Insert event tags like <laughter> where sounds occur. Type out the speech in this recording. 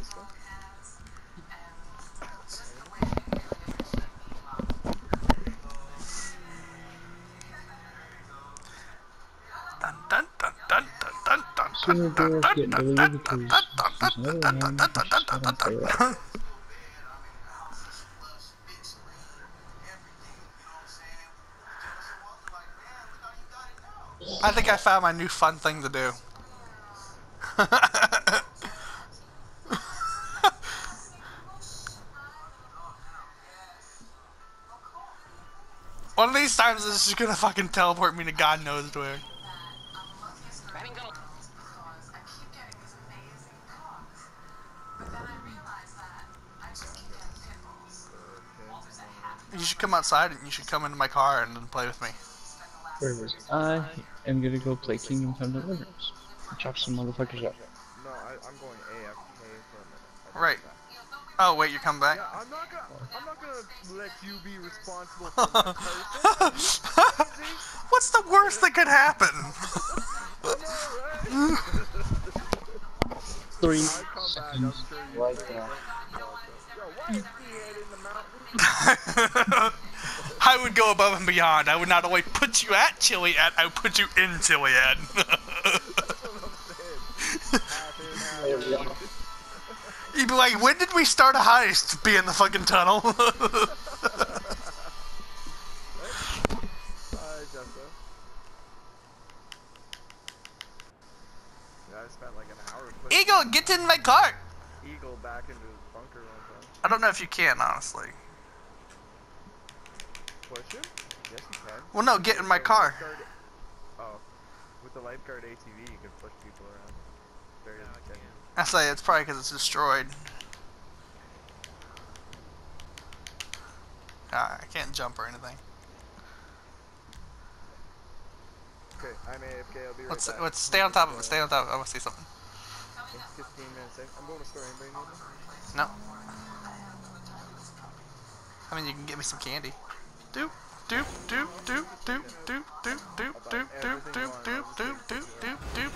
this one. I think I found my new fun thing to do. One of these times this is gonna fucking teleport me to God knows where. You should come outside and you should come into my car and then play with me. Where was it? I am gonna go play Kingdom Come Deliverance. Chop some motherfuckers up. No, I, I'm going AFK for a minute. Right. That- Oh wait, you're coming back. Yeah, I'm not gonna. I'm not gonna let you be responsible for that person. <laughs> What's the worst that could happen? I know, right? Three I'd come back. I'm seconds right there. something about that. Yo, why is he head in the <laughs> mountain? I would go above and beyond. I would not only put you at Chiliad, I would put you in Chiliad. <laughs> You'd be like, when did we start a heist? Be in the fucking tunnel. <laughs> Hi, Jessa. Yeah, I spent like an hour putting Eagle, get in my car. Eagle back into his bunker one time. I don't know if you can, honestly. Push him? Yes, you can. Well, no, get in my car. Oh. With the lifeguard ATV, you can push people around. I say it's probably because it's destroyed. Ah, I can't jump or anything. Okay, I'm AFK, I'll be right Let's back. let's stay on top of it. Stay on top. of it. I want to see something. In 15 minutes, eh? I'm going to store. Anybody need? No. I mean, you can get me some candy. Doop, doop, doop, doop, doop, doop, doop, doop, doop, doop, doop, doop, doop, doop, doop, doop.